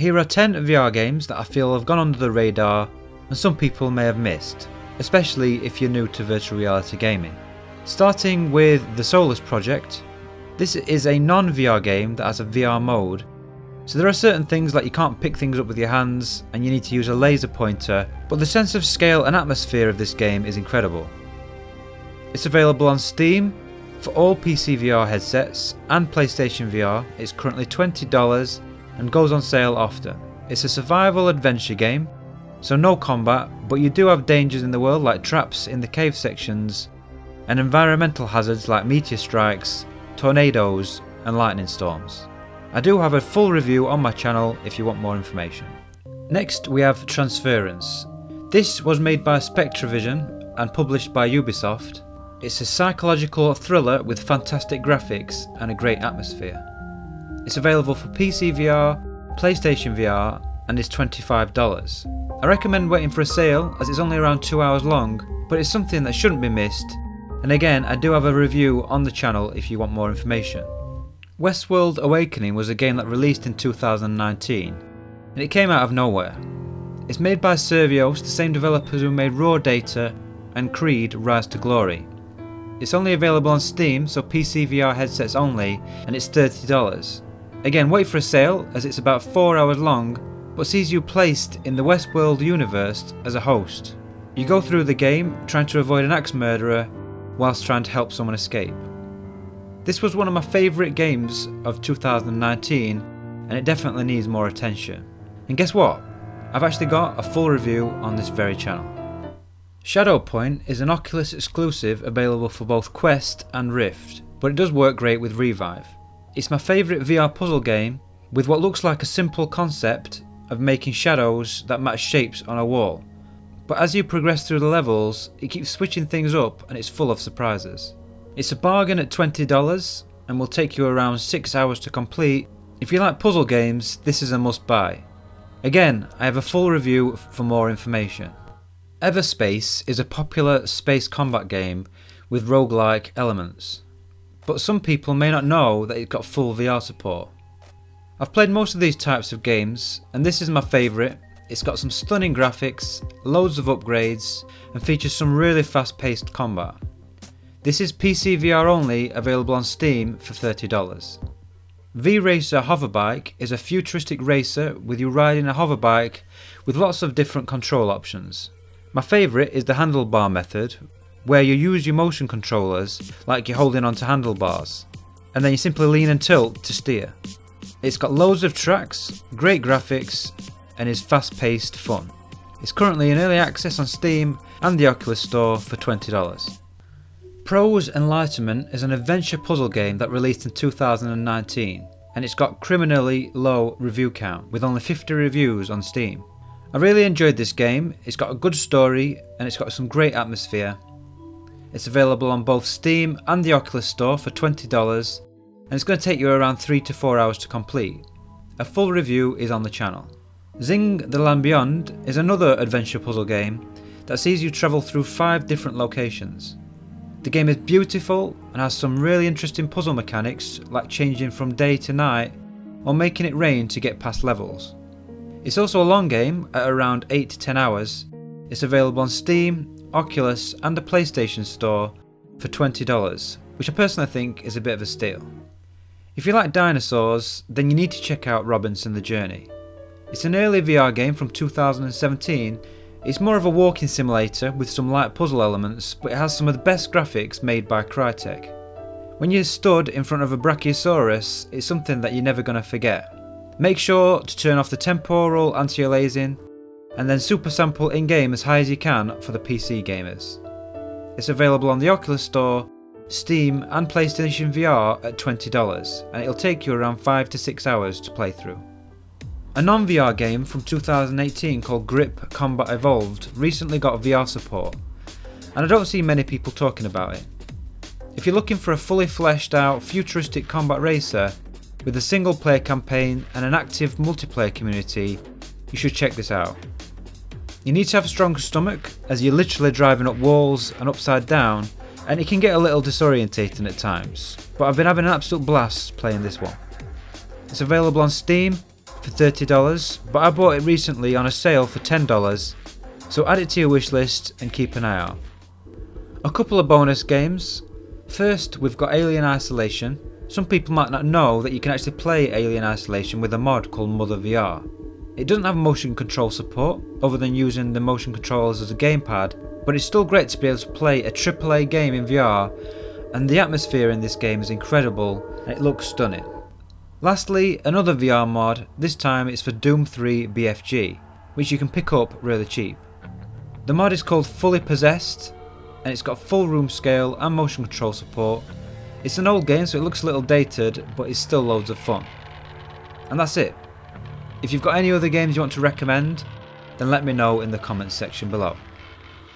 Here are 10 VR games that I feel have gone under the radar and some people may have missed, especially if you're new to virtual reality gaming. Starting with the Solus Project, this is a non-VR game that has a VR mode, so there are certain things like you can't pick things up with your hands and you need to use a laser pointer, but the sense of scale and atmosphere of this game is incredible. It's available on Steam for all PC VR headsets and PlayStation VR. It's currently $20 and goes on sale often. It's a survival adventure game, so no combat, but you do have dangers in the world like traps in the cave sections and environmental hazards like meteor strikes, tornadoes and lightning storms. I do have a full review on my channel if you want more information. Next we have Transference. This was made by SpectreVision and published by Ubisoft. It's a psychological thriller with fantastic graphics and a great atmosphere. It's available for PC VR, PlayStation VR and is $25. I recommend waiting for a sale as it's only around 2 hours long, but it's something that shouldn't be missed and again I do have a review on the channel if you want more information. Westworld Awakening was a game that released in 2019 and it came out of nowhere. It's made by Survios, the same developers who made Raw Data and Creed Rise to Glory. It's only available on Steam, so PC VR headsets only, and it's $30. Again, wait for a sale as it's about 4 hours long, but sees you placed in the Westworld universe as a host. You go through the game trying to avoid an axe murderer whilst trying to help someone escape. This was one of my favourite games of 2019 and it definitely needs more attention. And guess what? I've actually got a full review on this very channel. Shadowpoint is an Oculus exclusive available for both Quest and Rift, but it does work great with Revive. It's my favourite VR puzzle game with what looks like a simple concept of making shadows that match shapes on a wall. But as you progress through the levels, it keeps switching things up and it's full of surprises. It's a bargain at $20 and will take you around 6 hours to complete. If you like puzzle games, this is a must buy. Again, I have a full review for more information. Everspace is a popular space combat game with roguelike elements, but some people may not know that it's got full VR support. I've played most of these types of games, and this is my favourite it's got some stunning graphics, loads of upgrades, and features some really fast paced combat. This is PC VR only, available on Steam for $30. V-Racer Hoverbike is a futuristic racer with you riding a hoverbike with lots of different control options. My favourite is the handlebar method, where you use your motion controllers like you're holding onto handlebars, and then you simply lean and tilt to steer. It's got loads of tracks, great graphics, and is fast paced fun. It's currently in early access on Steam and the Oculus Store for $20. Proze Enlightenment is an adventure puzzle game that released in 2019 and it's got criminally low review count with only 50 reviews on Steam. I really enjoyed this game, it's got a good story and it's got some great atmosphere. It's available on both Steam and the Oculus Store for $20 and it's going to take you around 3 to 4 hours to complete. A full review is on the channel. Xing the Land Beyond is another adventure puzzle game that sees you travel through five different locations. The game is beautiful and has some really interesting puzzle mechanics like changing from day to night or making it rain to get past levels. It's also a long game at around 8 to 10 hours. It's available on Steam, Oculus and the PlayStation Store for $20, which I personally think is a bit of a steal. If you like dinosaurs, then you need to check out Robinson the Journey. It's an early VR game from 2017. It's more of a walking simulator with some light puzzle elements, but it has some of the best graphics made by Crytek. When you're stood in front of a Brachiosaurus, it's something that you're never going to forget. Make sure to turn off the temporal anti-aliasing, and then super sample in-game as high as you can for the PC gamers. It's available on the Oculus Store, Steam and PlayStation VR at $20, and it'll take you around 5 to 6 hours to play through. A non-VR game from 2018 called Grip Combat Evolved recently got VR support, and I don't see many people talking about it. If you're looking for a fully fleshed out futuristic combat racer with a single player campaign and an active multiplayer community, you should check this out. You need to have a strong stomach as you're literally driving up walls and upside down and it can get a little disorientating at times, but I've been having an absolute blast playing this one. It's available on Steam for $30, but I bought it recently on a sale for $10, so add it to your wish list and keep an eye out. A couple of bonus games. First, we've got Alien Isolation. Some people might not know that you can actually play Alien Isolation with a mod called Mother VR. It doesn't have motion control support, other than using the motion controllers as a gamepad, but it's still great to be able to play a AAA game in VR, and the atmosphere in this game is incredible and it looks stunning. Lastly, another VR mod, this time it's for Doom 3 BFG, which you can pick up really cheap. The mod is called Fully Possessed, and it's got full room scale and motion control support. It's an old game so it looks a little dated, but it's still loads of fun. And that's it. If you've got any other games you want to recommend, then let me know in the comments section below.